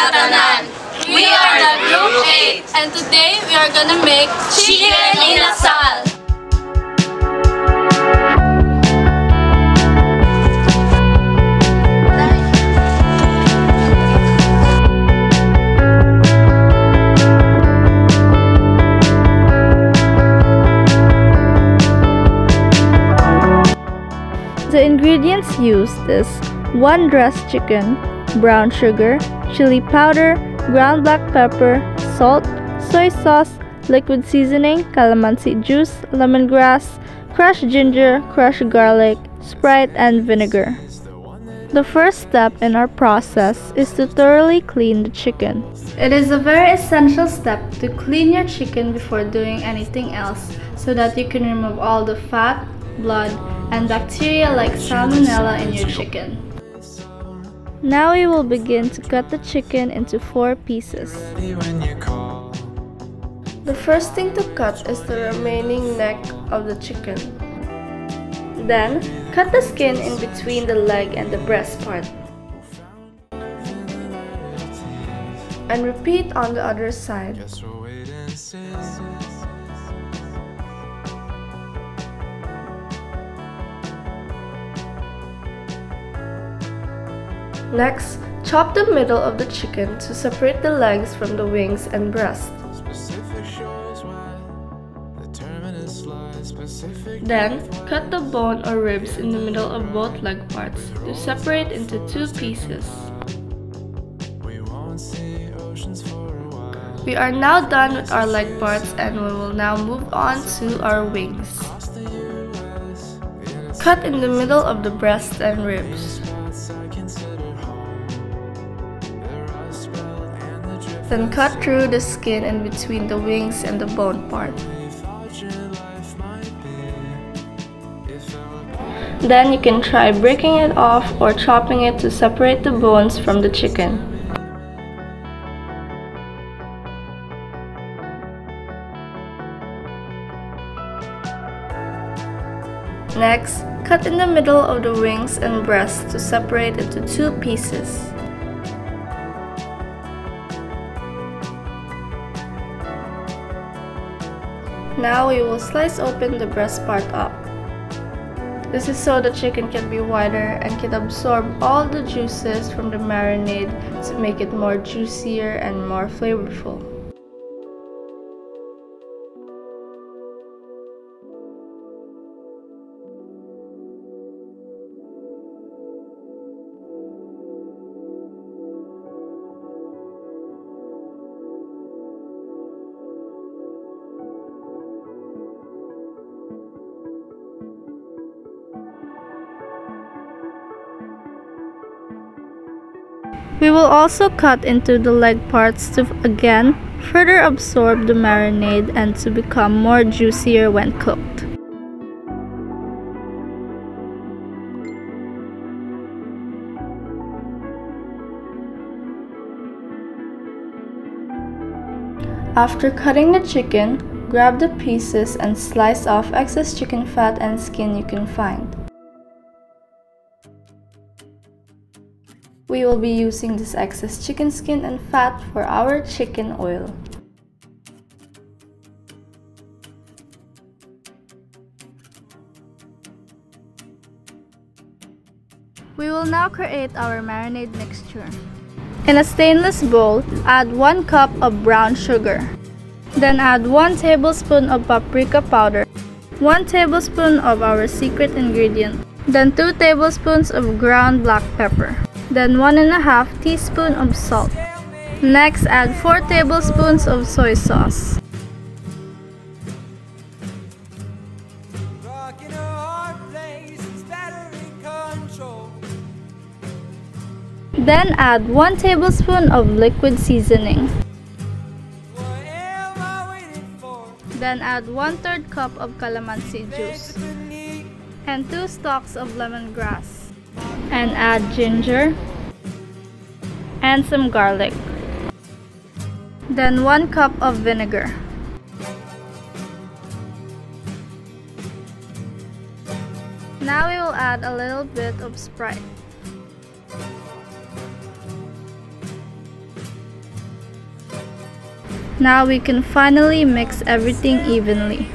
sa tanan! We are the Group 8 And today we are gonna make Chicken Inasal! The ingredients used is 1 dressed chicken, brown sugar, chili powder, ground black pepper, salt, soy sauce, liquid seasoning, calamansi juice, lemongrass, crushed ginger, crushed garlic, Sprite, and vinegar. The first step in our process is to thoroughly clean the chicken. It is a very essential step to clean your chicken before doing anything else so that you can remove all the fat, blood, and bacteria like salmonella in your chicken. Now we will begin to cut the chicken into four pieces. The first thing to cut is the remaining neck of the chicken. Then, cut the skin in between the leg and the breast part. And repeat on the other side. Next, chop the middle of the chicken to separate the legs from the wings and breast. Then, cut the bone or ribs in the middle of both leg parts to separate into two pieces. We are now done with our leg parts and we will now move on to our wings. Cut in the middle of the breast and ribs. Then cut through the skin and between the wings and the bone part. Then you can try breaking it off or chopping it to separate the bones from the chicken. Next, cut in the middle of the wings and breast to separate into two pieces. Now we will slice open the breast part up. This is so the chicken can be wider and can absorb all the juices from the marinade to make it more juicier and more flavorful. We will also cut into the leg parts to again further absorb the marinade and to become more juicier when cooked. After cutting the chicken, grab the pieces and slice off excess chicken fat and skin you can find. We will be using this excess chicken skin and fat for our chicken oil. We will now create our marinade mixture. In a stainless bowl, add 1 cup of brown sugar. Then add 1 tablespoon of paprika powder, 1 tablespoon of our secret ingredient, then 2 tablespoons of ground black pepper, then 1 and a half teaspoon of salt. Next, add 4 tablespoons of soy sauce. Then add 1 tablespoon of liquid seasoning. Then add 1 3rd cup of calamansi juice and 2 stalks of lemongrass. And add ginger and some garlic. Then 1 cup of vinegar. Now we will add a little bit of Sprite. Now we can finally mix everything evenly.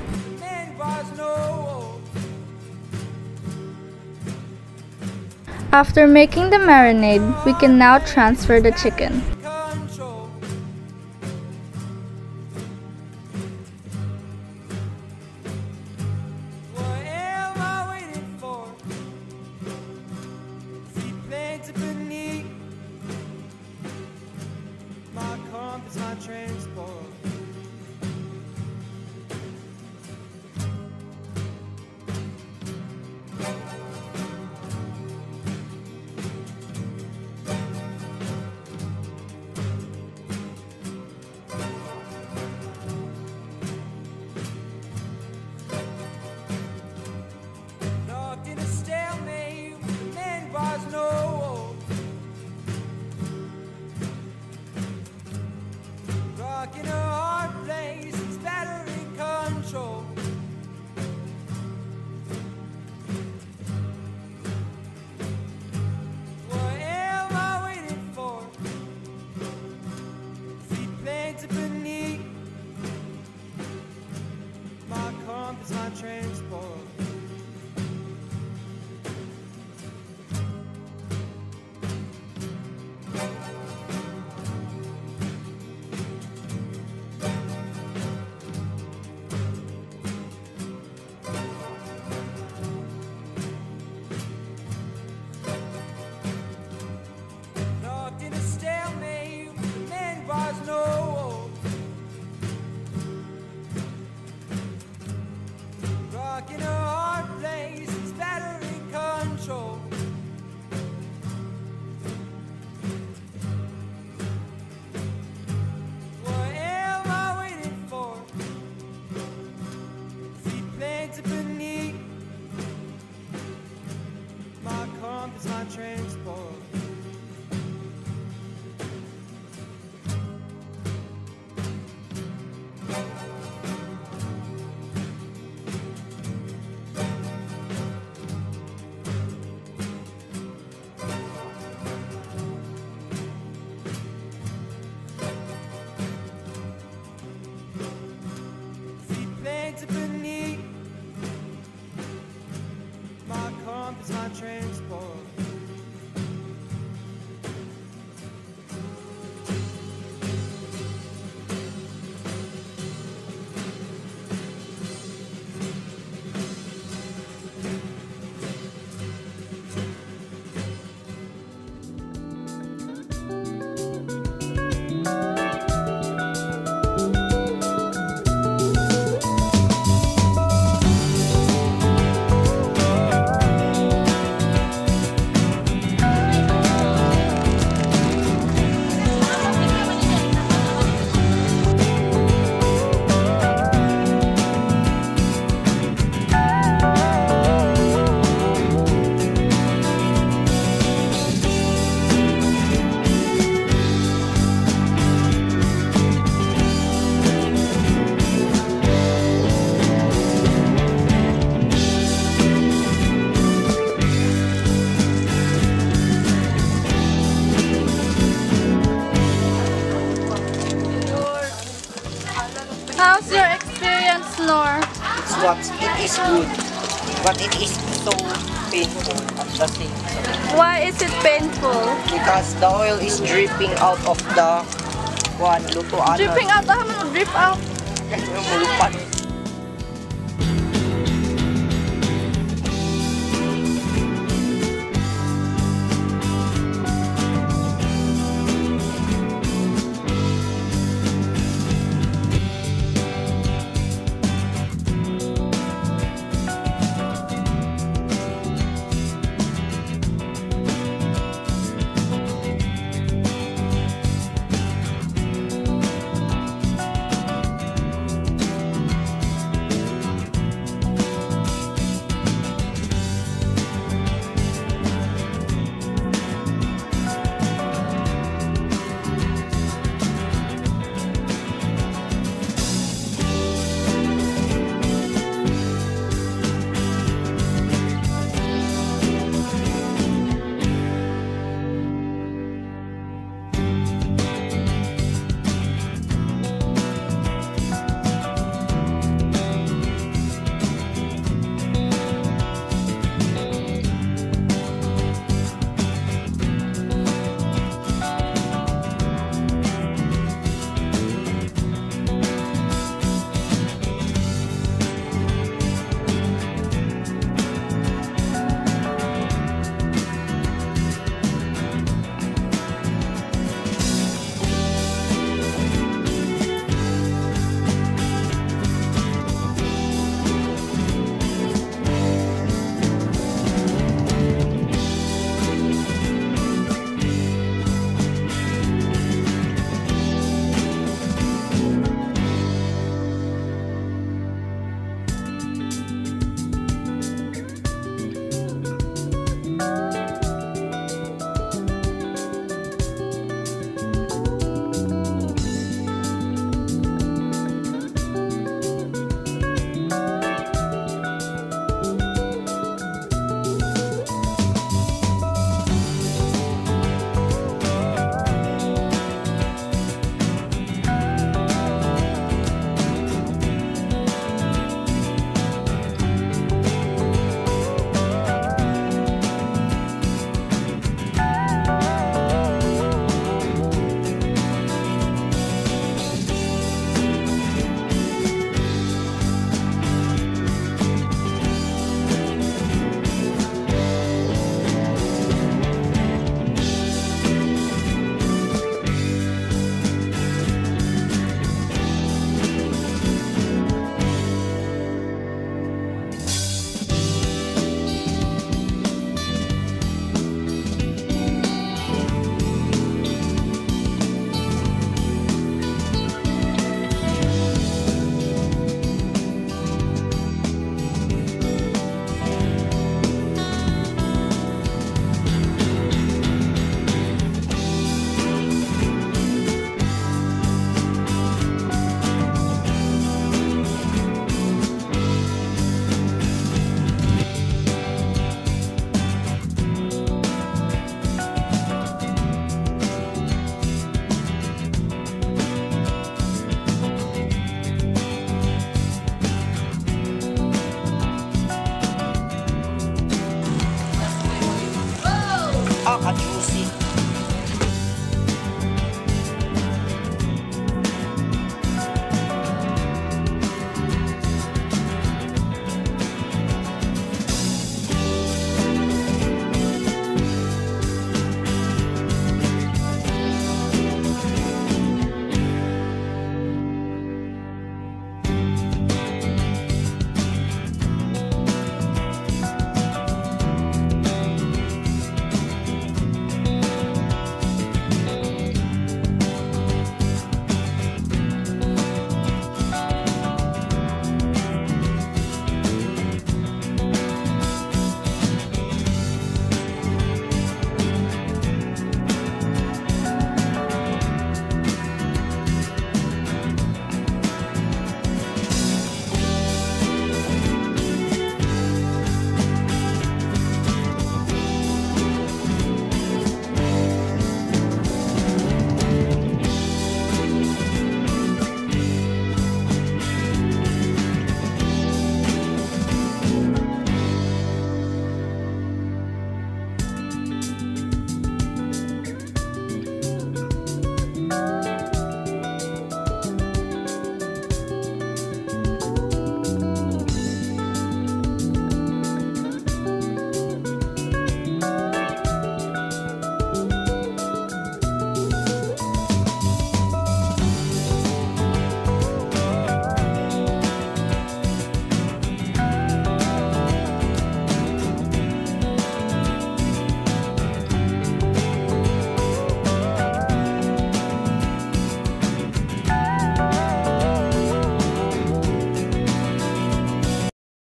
After making the marinade, we can now transfer the chicken. My transport. What it is good, but it is so painful at the same time Why is it painful? because the oil is dripping out of the one lutuan. Dripping out, man, drip out.